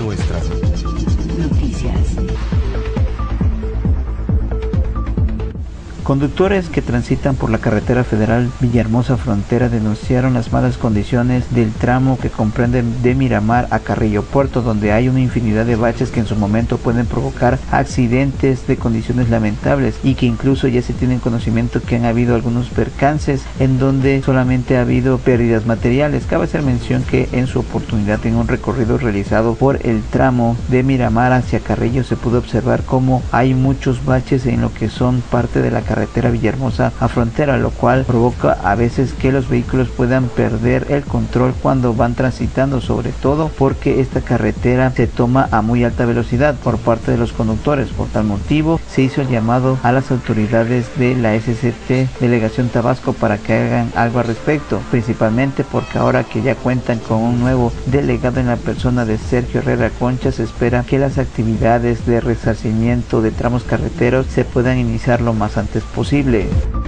nuestras Conductores que transitan por la carretera federal Villahermosa Frontera denunciaron las malas condiciones del tramo que comprende de Miramar a Carrillo Puerto, donde hay una infinidad de baches que en su momento pueden provocar accidentes de condiciones lamentables y que incluso ya se tienen conocimiento que han habido algunos percances en donde solamente ha habido pérdidas materiales. Cabe hacer mención que en su oportunidad en un recorrido realizado por el tramo de Miramar hacia Carrillo se pudo observar cómo hay muchos baches en lo que son parte de la carretera carretera Villahermosa a frontera, lo cual provoca a veces que los vehículos puedan perder el control cuando van transitando, sobre todo porque esta carretera se toma a muy alta velocidad por parte de los conductores. Por tal motivo, se hizo el llamado a las autoridades de la SCT Delegación Tabasco para que hagan algo al respecto, principalmente porque ahora que ya cuentan con un nuevo delegado en la persona de Sergio Herrera Concha, se espera que las actividades de resarcimiento de tramos carreteros se puedan iniciar lo más antes posible.